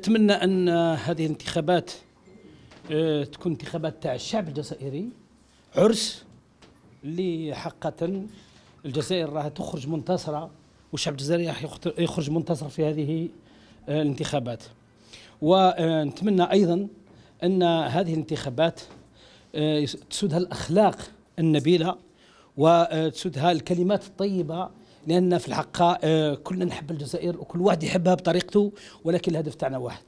نتمنى أن هذه الانتخابات آه، تكون انتخابات تاع الشعب الجزائري. عرس اللي حقا الجزائر راها تخرج منتصرة والشعب الجزائري راح يخرج منتصر في هذه آه، الانتخابات. ونتمنى أيضا أن هذه الانتخابات آه، تسودها الأخلاق النبيلة وتسودها الكلمات الطيبة لأن في الحق آه، كلنا نحب الجزائر وكل واحد يحبها بطريقته ولكن الهدف تاعنا واحد.